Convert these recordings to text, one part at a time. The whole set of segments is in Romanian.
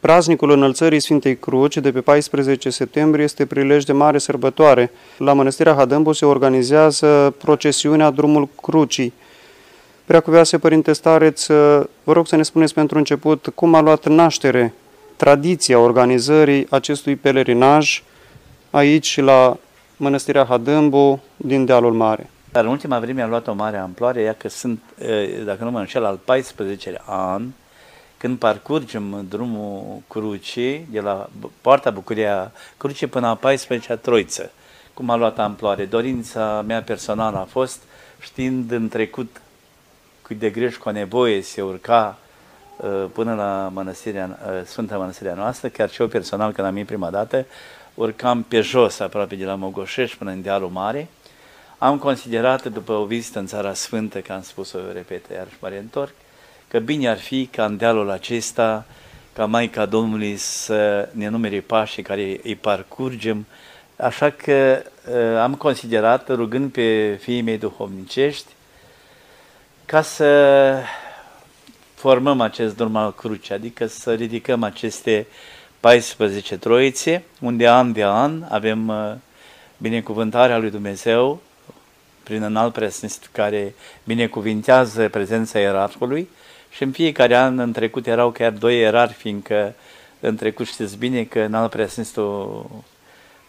Praznicul Înălțării Sfintei Cruci de pe 14 septembrie este prilej de mare sărbătoare. La Mănăstirea Hadâmbu se organizează procesiunea Drumul Crucii. Preacuvioase Părinte Stareț, vă rog să ne spuneți pentru început cum a luat naștere tradiția organizării acestui pelerinaj aici la Mănăstirea Hadâmbu din Dealul Mare. Dar în ultima vreme a luat o mare amploare, ea că sunt, dacă nu mă înșel, al 14 an, când parcurgem drumul Crucii, de la Poarta Bucuria Crucii până la 14-a Troiță, cum a luat amploare. Dorința mea personală a fost, știind în trecut cât de greș cu nevoie se urca uh, până la mănăstirea, uh, Sfânta Mănăstirea noastră, chiar și eu personal, când am venit prima dată, urcam pe jos, aproape de la Mogoșești până în Dealul Mare. Am considerat, după o vizită în Țara Sfântă, că am spus-o, repet, iarăși mă reîntorc, că bine ar fi ca în dealul acesta, ca Maica Domnului să ne numere pașii care îi parcurgem, așa că uh, am considerat, rugând pe fiii mei duhovnicești, ca să formăm acest drum al crucii, adică să ridicăm aceste 14 troițe, unde an de an avem uh, binecuvântarea lui Dumnezeu prin înalt preasfințit care binecuvintează prezența ierarhului și în fiecare an în trecut erau chiar doi erari, fiindcă în trecut știți bine că în alt preasfințitul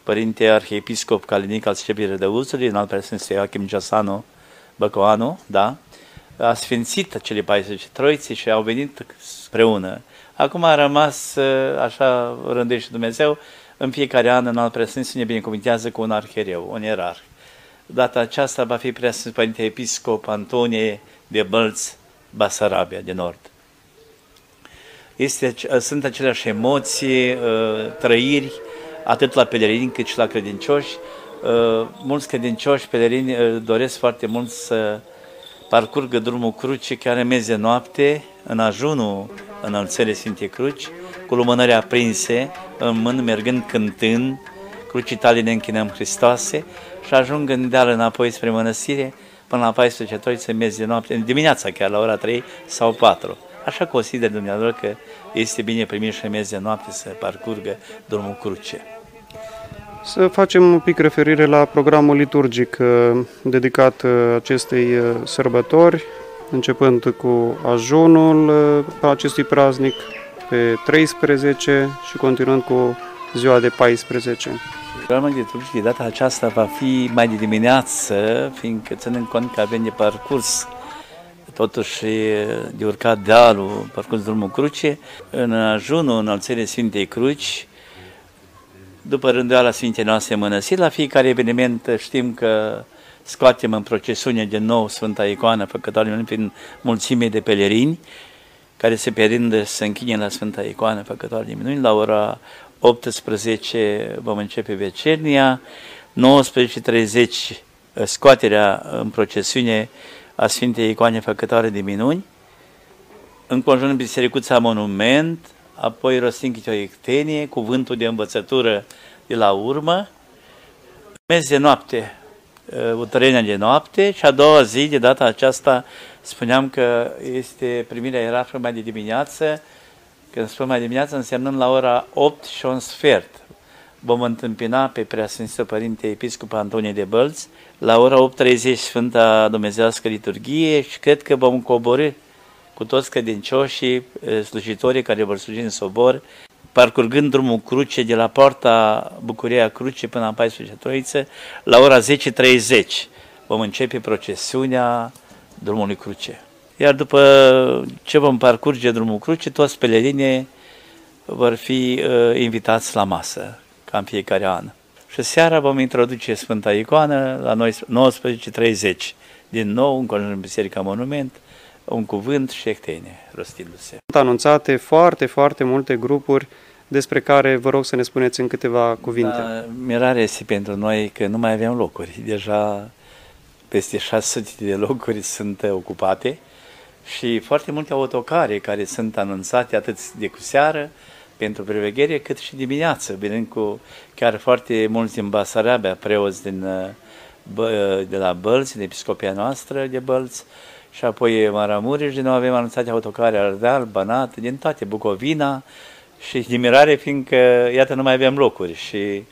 Părinte Arhiepiscop Calinic al Scebii Rădăuțului, în alt preasfințitul Joachim Giasano Băcoanu, da, a sfințit cele 14 troiții și au venit împreună. Acum a rămas, așa rândește Dumnezeu, în fiecare an în alt preasfinț ne binecuvintează cu un arhereu, un erar. Data aceasta va fi preasfinț Părinte Episcop Antonie de Bălți, Basarabia de Nord. Este, sunt aceleași emoții, uh, trăiri, atât la pelerini cât și la credincioși. Uh, mulți credincioși pelerini uh, doresc foarte mult să parcurgă drumul cruce chiar în meze noapte, în ajunul înălțării Sfintei Cruci, cu lumânări aprinse, în mână, mergând cântând, crucii tale ne închinăm Hristoase și ajung în deal înapoi spre mănăstire, până la 14 troițe, miez de noapte, în dimineața chiar la ora 3 sau 4. Așa consider dumneavoastră că este bine primit și în miez de noapte să parcurgă drumul cruce. Să facem un pic referire la programul liturgic uh, dedicat uh, acestei uh, sărbători, începând cu ajunul acestui praznic pe 13 și continuând cu ziua de 14. Programul liturgic de data aceasta va fi mai de dimineață, fiindcă ținând cont că avem de parcurs totuși de urcat dealul, parcurs drumul cruce, în ajunul înălțării Sfintei Cruci, după rânduiala Sfintei noastre mănăsiri, la fiecare eveniment știm că scoatem în procesiune de nou Sfânta Icoană Făcătoare prin mulțime de pelerini, care se perindă să închine la Sfânta Icoană Făcătoare de Minuni, la ora 18 vom începe vecernia, 19.30 scoaterea în procesiune a Sfintei Icoane Făcătoare de Minuni, în conjurul Bisericuța Monument, apoi rostim câte o ectenie, cuvântul de învățătură de la urmă, mes de noapte, utărenia de noapte și a doua zi, de data aceasta, spuneam că este primirea ierarhă mai de dimineață, când spun mai dimineață, însemnând la ora 8 și un sfert. Vom întâmpina pe Preasfințitul Părinte Episcop Antonie de Bălți la ora 8.30 Sfânta Dumnezească Liturghie și cred că vom coborâ cu toți credincioșii, slujitorii care vor sluji în sobor, parcurgând drumul cruce de la poarta Bucuria Cruce până la 14 Troiță, la ora 10.30 vom începe procesiunea drumului cruce. Iar după ce vom parcurge drumul cruce, toți pelerinii vor fi uh, invitați la masă, ca în fiecare an. Și seara vom introduce Sfânta Icoană la 19.30. Din nou, în Biserica Monument, un cuvânt și ectene rostindu-se. Sunt anunțate foarte, foarte multe grupuri despre care vă rog să ne spuneți în câteva cuvinte. Da, mirare este pentru noi că nu mai avem locuri. Deja peste 600 de locuri sunt ocupate și foarte multe autocare care sunt anunțate atât de cu seară pentru preveghere, cât și dimineață, venind cu chiar foarte mulți din Basarabia, preoți din, de la Bălți, de episcopia noastră de Bălți, și apoi Maramureș, din nou avem anunțate autocare Ardeal, Banat, din toate, Bucovina, și de mirare, fiindcă, iată, nu mai avem locuri și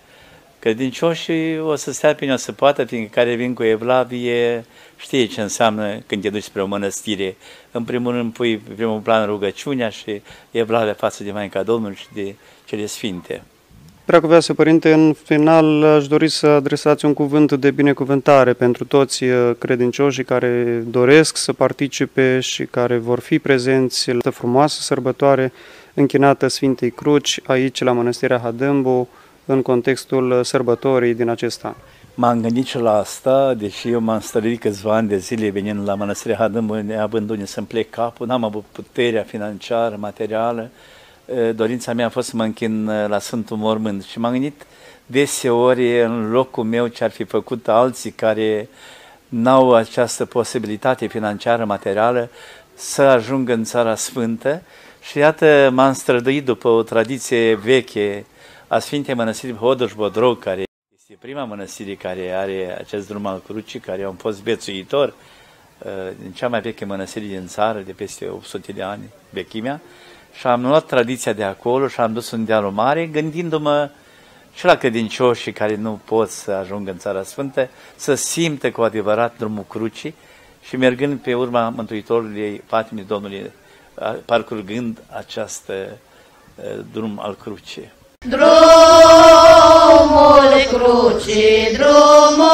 credincioșii o să stea bine o să poată, fiindcă care vin cu evlavie știe ce înseamnă când te duci spre o mănăstire. În primul rând pui pe primul plan rugăciunea și evlavia față de Maica Domnului și de cele sfinte. Preacuvioase Părinte, în final aș dori să adresați un cuvânt de binecuvântare pentru toți uh, credincioșii care doresc să participe și care vor fi prezenți la frumoasă sărbătoare închinată Sfintei Cruci aici la Mănăstirea Hadâmbu în contextul sărbătorii din acest an. M-am gândit și la asta, deși eu m-am stărit câțiva ani de zile venind la Mănăstirea Hadâmbu, neavând unde să-mi plec capul, n-am avut puterea financiară, materială, dorința mea a fost să mă închin la Sfântul Mormânt și m-am gândit deseori în locul meu ce ar fi făcut alții care n-au această posibilitate financiară, materială, să ajungă în Țara Sfântă și iată m-am străduit după o tradiție veche a Sfintei Mănăstirii Hodoș Bodrog, care este prima mănăstire care are acest drum al crucii, care a fost viețuitor din cea mai veche mănăstire din țară, de peste 800 de ani, vechimea, și am luat tradiția de acolo și am dus în dealul mare, gândindu-mă și la credincioșii care nu pot să ajungă în Țara Sfântă, să simtă cu adevărat drumul crucii și mergând pe urma Mântuitorului, patimii Domnului, parcurgând această drum al crucii. द्रुवृचि द्रोमो